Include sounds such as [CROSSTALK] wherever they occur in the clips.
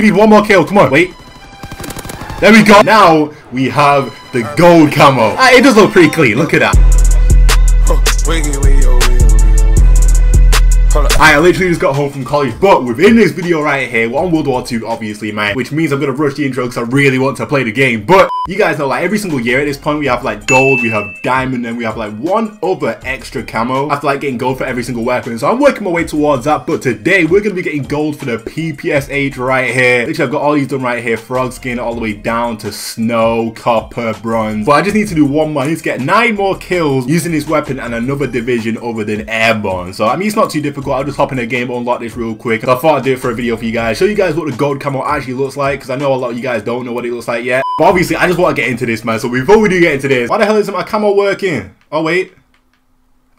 We need one more kill. Come on, wait. There we go. Now we have the gold camo. Ah, it does look pretty clean. Look at that. I literally just got home from college, but within this video right here, we're on World War II, obviously, man, which means I'm gonna rush the intro because I really want to play the game, but you guys know, like, every single year at this point, we have, like, gold, we have diamond, and we have, like, one other extra camo after, like, getting gold for every single weapon, so I'm working my way towards that, but today, we're gonna be getting gold for the PPSH right here. Literally, I've got all these done right here, frog skin all the way down to snow, copper, bronze, but I just need to do one more, I need to get nine more kills using this weapon and another division other than airborne, so, I mean, it's not too difficult, I'll just hop in the game, unlock this real quick. I thought I'd do it for a video for you guys. Show you guys what the gold camo actually looks like, because I know a lot of you guys don't know what it looks like yet. But obviously, I just want to get into this, man. So before we do get into this, why the hell isn't my camo working? Oh, wait.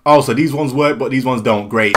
Oh, so these ones work, but these ones don't. Great.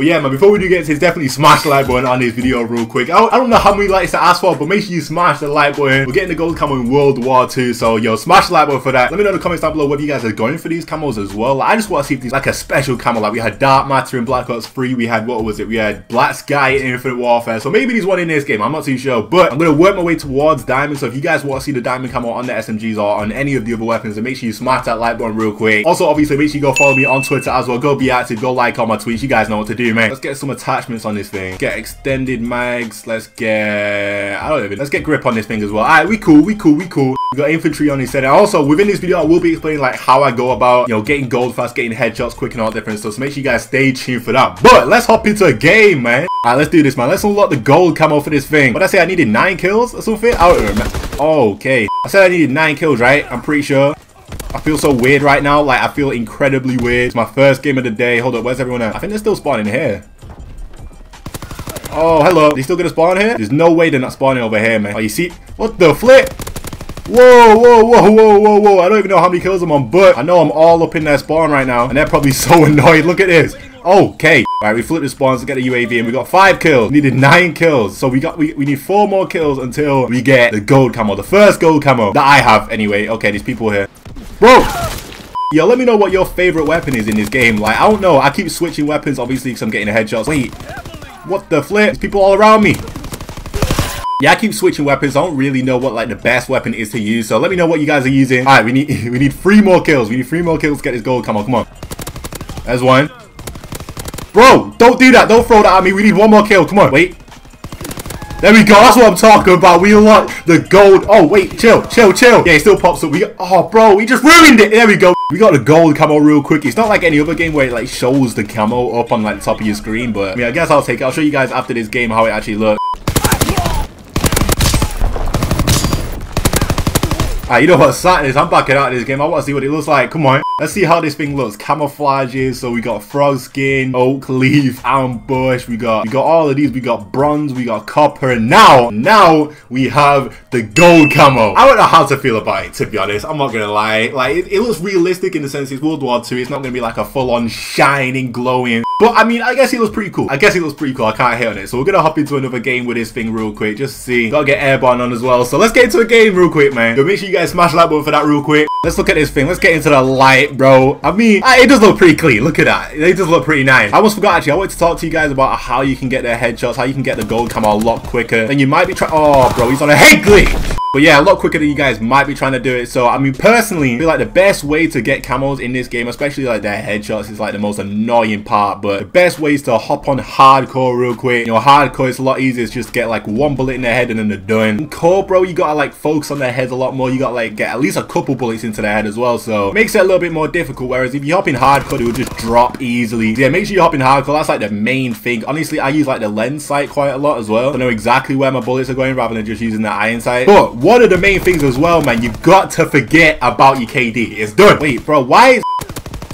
But yeah, man, before we do get into this, definitely smash the like button on this video real quick. I, don't know how many likes to ask for, but make sure you smash the like button. We're getting the gold camo in World War II, so yo, smash the like button for that. Let me know in the comments down below whether you guys are going for these camos as well. Like, I just want to see if these like a special camo. Like we had Dark Matter in Black Ops 3, we had, what was it? We had Black Sky in Infinite Warfare. So maybe there's one in this game, I'm not too sure. But I'm to work my way towards Diamond, so if you guys want to see the Diamond camo on the SMGs or on any of the other weapons, then make sure you smash that like button real quick. Also, obviously, make sure you go follow me on Twitter as well. Go be active, go like all my tweets. You guys know what to do, man. Let's get some attachments on this thing. Get extended mags. Let's get... I don't even... Let's get grip on this thing as well. Alright, we cool. We cool. We cool. We got infantry on this set. And also, within this video, I will be explaining like how I go about, you know, getting gold fast, getting headshots quick and all different stuff. So make sure you guys stay tuned for that. But let's hop into a game, man. Alright, let's do this, man. Let's unlock the gold camo for this thing. What I say? I needed nine kills or something? I don't remember. Okay. I said I needed nine kills, right? I'm pretty sure. I feel so weird right now. Like, I feel incredibly weird. It's my first game of the day. Hold up, where's everyone at? I think they're still spawning here. Oh, hello. They still gonna spawn here? There's no way they're not spawning over here, man. Oh, you see? What the flip? Whoa, whoa, whoa, whoa, whoa, whoa. I don't even know how many kills I'm on, but I know I'm all up in their spawn right now. And they're probably [LAUGHS] so annoyed. Look at this. Okay. Alright, we flipped the spawns to get a UAV and we got five kills. We needed nine kills. So we got we, we need four more kills until we get the gold camo. The first gold camo that I have anyway. Okay, these people here. Bro! Yo, let me know what your favorite weapon is in this game. Like, I don't know. I keep switching weapons, obviously, because I'm getting headshots. Wait, what the flip? There's people all around me. Yeah, I keep switching weapons. I don't really know what like the best weapon is to use. So let me know what you guys are using. All right, we need [LAUGHS] we need three more kills. We need three more kills to get this gold. Come on, come on. There's one. Bro, don't do that. Don't throw that at me. We need one more kill. Come on, wait. There we go. That's what I'm talking about. We unlock the gold. Oh, wait. Chill. Chill. Chill. Yeah, it still pops up. We got, Oh, bro. We just ruined it. There we go. We got the gold camo real quick. It's not like any other game where it like shows the camo up on like top of your screen. But I mean, I guess I'll take it. I'll show you guys after this game how it actually looks. Ah, you know what, is? I'm backing out of this game. I want to see what it looks like. Come on. Let's see how this thing looks. Camouflages. So we got frog skin, oak leaf, ambush. We got we got all of these. We got bronze. We got copper. Now, now we have the gold camo. I don't know how to feel about it, to be honest. I'm not gonna lie. Like it, it looks realistic in the sense it's World War II. It's not gonna be like a full-on shining, glowing. But I mean, I guess he looks pretty cool. I guess he looks pretty cool. I can't hate on it. So we're gonna hop into another game with this thing real quick. Just see. Gotta get airborne on as well. So let's get into a game real quick, man. Yo, make sure you guys smash that button for that real quick. Let's look at this thing. Let's get into the light, bro. I mean, it does look pretty clean. Look at that. It does look pretty nice. I almost forgot, actually. I wanted to talk to you guys about how you can get their headshots, how you can get the gold camo a lot quicker. And you might be trying... Oh, bro, he's on a head glitch. But yeah, a lot quicker than you guys might be trying to do it. So, I mean, personally, I feel like the best way to get camos in this game, especially like their headshots, is like the most annoying part. But the best way is to hop on hardcore real quick. You know, hardcore is a lot easier. It's just get like one bullet in their head and then they're done. In core, bro, you gotta like focus on their heads a lot more. You gotta like get at least a couple bullets into their head as well. So, it makes it a little bit more difficult. Whereas if you hop in hardcore, it will just drop easily. Yeah, make sure you hop in hardcore. That's like the main thing. Honestly, I use like the lens sight quite a lot as well. I know exactly where my bullets are going rather than just using the iron sight. But one of the main things as well, man. you've got to forget about your KD. It's done. Wait, bro, why is...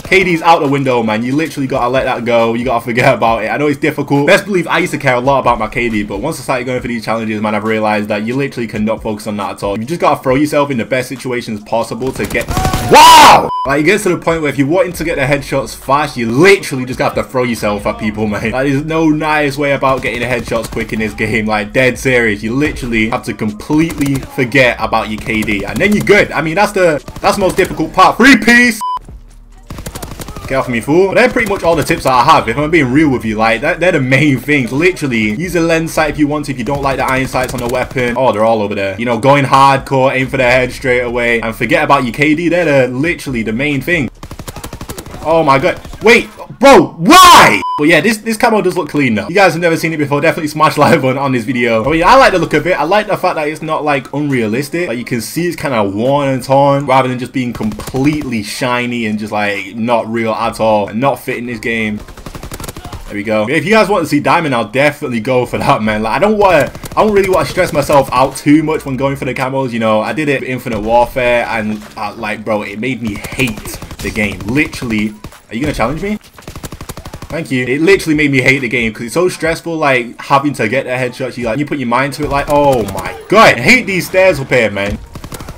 KD's out the window, man. You literally gotta let that go. You gotta forget about it. I know it's difficult. Best believe I used to care a lot about my KD, but once I started going for these challenges, man, I've realized that you literally cannot focus on that at all. You just gotta throw yourself in the best situations possible to get... Wow! Like, it gets to the point where if you're wanting to get the headshots fast, you literally just have to throw yourself at people, man. Like, there's no nice way about getting the headshots quick in this game. Like, dead serious. You literally have to completely forget about your KD, and then you're good. I mean, that's the that's the most difficult part. Three piece! Get off me, fool. But they're pretty much all the tips I have. If I'm being real with you, like, that, they're the main [LAUGHS] things. Literally, use a lens sight if you want to. If you don't like the iron sights on the weapon. Oh, they're all over there. You know, going hardcore, aim for their head straight away. And forget about your KD. They're the, literally the main thing. Oh my god. Wait, bro, why? But yeah, this, this camo does look clean though. You guys have never seen it before, definitely smash [LAUGHS] like button on this video. I mean, I like the look of it. I like the fact that it's not like unrealistic. Like you can see it's kind of worn and torn rather than just being completely shiny and just like not real at all and not fitting this game. There we go. If you guys want to see Diamond, I'll definitely go for that, man. Like, I don't want to, I don't really want to stress myself out too much when going for the camos. You know, I did it Infinite Warfare, and uh, like, bro, it made me hate the game. Literally, are you gonna challenge me? Thank you. It literally made me hate the game because it's so stressful, like having to get the headshot. You like, you put your mind to it, like, oh my god, I hate these stairs up here, man.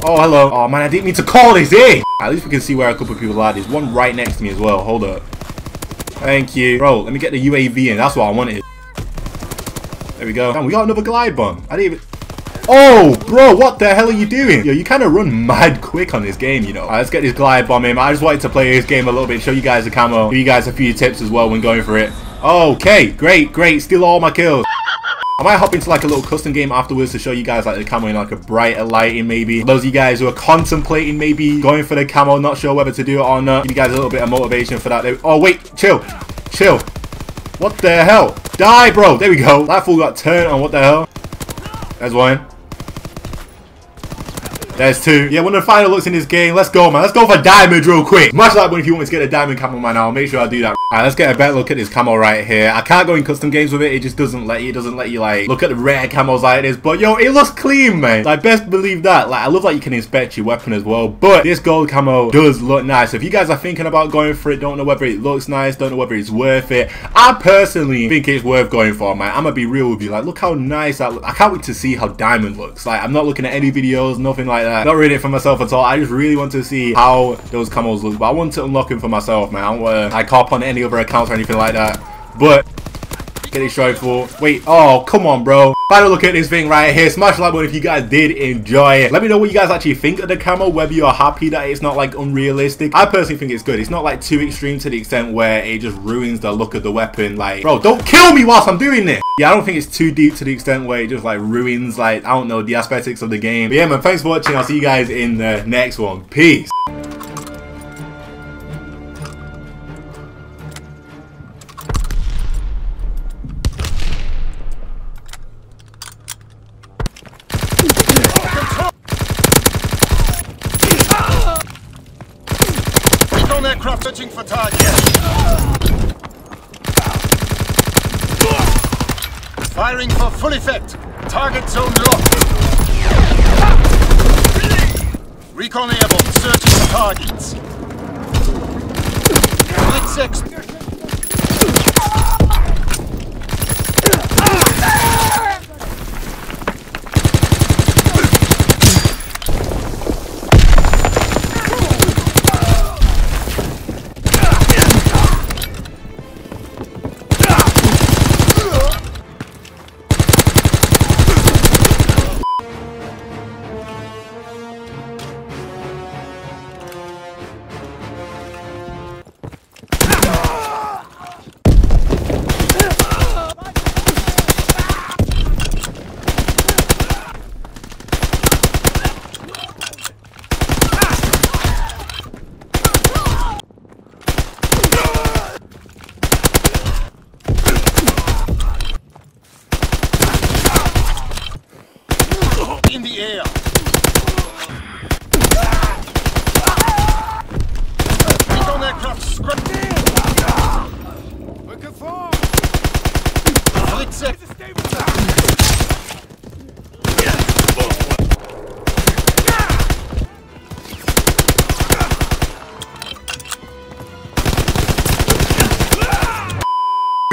Oh, hello. Oh man, I didn't mean to call this in. At least we can see where a couple of people are. There's one right next to me as well. Hold up. Thank you. Bro, let me get the UAV in. That's what I wanted. There we go. Damn, we got another glide bomb. I didn't even... Oh, bro, what the hell are you doing? Yo, you kind of run mad quick on this game, you know. Right, let's get this glide bomb in. I just wanted to play this game a little bit, show you guys the camo, give you guys a few tips as well when going for it. Okay, great, great. Steal all my kills. I might hop into like a little custom game afterwards to show you guys like the camo in like a brighter lighting maybe. those of you guys who are contemplating maybe going for the camo, not sure whether to do it or not, give you guys a little bit of motivation for that. Oh wait, chill, chill. What the hell? Die, bro. There we go. That fool got turned on. What the hell? There's one. There's two. Yeah, one of the final looks in this game. Let's go, man. Let's go for diamond real quick. Smash that button if you want me to get a diamond camo, man. I'll make sure I do that. Alright, let's get a better look at this camo right here. I can't go in custom games with it. It just doesn't let you. It doesn't let you, like, look at the rare camos like this. But, yo, it looks clean, man. Like, best believe that. Like, I love that you can inspect your weapon as well. But this gold camo does look nice. If you guys are thinking about going for it, don't know whether it looks nice, don't know whether it's worth it. I personally think it's worth going for, man. I'm gonna be real with you. Like, look how nice that looks. I can't wait to see how diamond looks. Like, I'm not looking at any videos, nothing like that. Not reading it for myself myself at all. I just really want to see how those camos look. But I want to unlock them for myself, man. I don't want to like hop on any other accounts or anything like that. But get it straight for. Wait, oh, come on, bro. Final look at this thing right here. Smash like button if you guys did enjoy it. Let me know what you guys actually think of the camo, whether you're happy that it's not like unrealistic. I personally think it's good. It's not like too extreme to the extent where it just ruins the look of the weapon. Like, bro, don't kill me whilst I'm doing this. Yeah, I don't think it's too deep to the extent where it just like ruins like, I don't know, the aesthetics of the game. But yeah, man, thanks for watching. I'll see you guys in the next one. Peace. For targets. Firing for full effect. Target zone locked. Recon airborne searching for targets. Blitz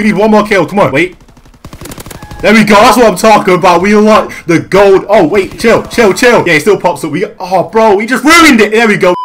Need one more kill. Come on. Wait. There we go. That's what I'm talking about. We unlock the gold. Oh, wait. Chill. Chill. Chill. Yeah, it still pops up. We. Oh, bro. We just ruined it. There we go.